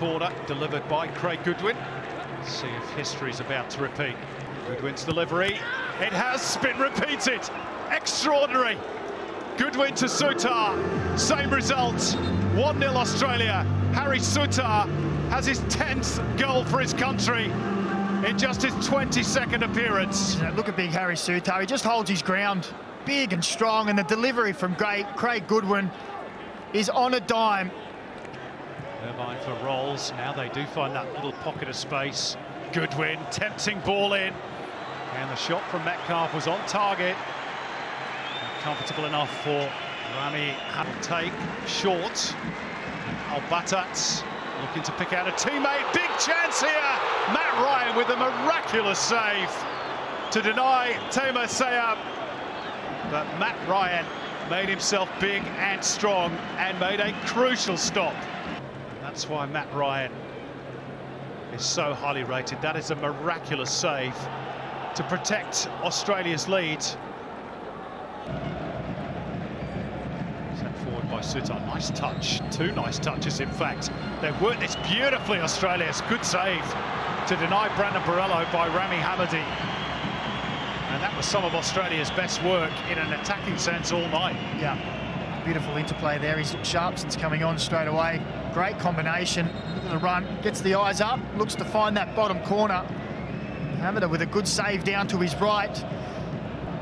corner, delivered by Craig Goodwin. Let's see if history's about to repeat. Goodwin's delivery, it has been repeated. Extraordinary. Goodwin to Souttar, same result, 1-0 Australia. Harry Souttar has his 10th goal for his country in just his 22nd appearance. Look at big Harry Souttar, he just holds his ground, big and strong, and the delivery from great Craig Goodwin is on a dime. Irvine for Rowles, now they do find that little pocket of space. Goodwin, tempting ball in, and the shot from Metcalfe was on target. Comfortable enough for Rami to take short. Al-Battat looking to pick out a teammate. Big chance here. Matt Ryan with a miraculous save to deny Tamer Seyam. But Matt Ryan made himself big and strong and made a crucial stop. That's why Matt Ryan is so highly rated. That is a miraculous save to protect Australia's lead. Sent forward by Souttar. Nice touch. Two nice touches, in fact. They've worked this beautifully, Australia's good save to deny Brandon Borrello by Rami Hamadeh. And that was some of Australia's best work in an attacking sense all night. Yeah, beautiful interplay there. He's sharp since coming on straight away. Great combination. Look at the run. Gets the eyes up. Looks to find that bottom corner. Hamadeh with a good save down to his right.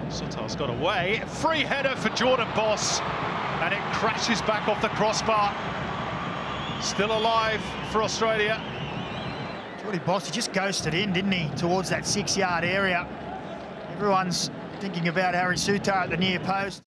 Souttar's got away. Free header for Jordan Bos. And it crashes back off the crossbar. Still alive for Australia. Jordy Bos, he just ghosted in, didn't he, towards that six-yard area. Everyone's thinking about Harry Souttar at the near post.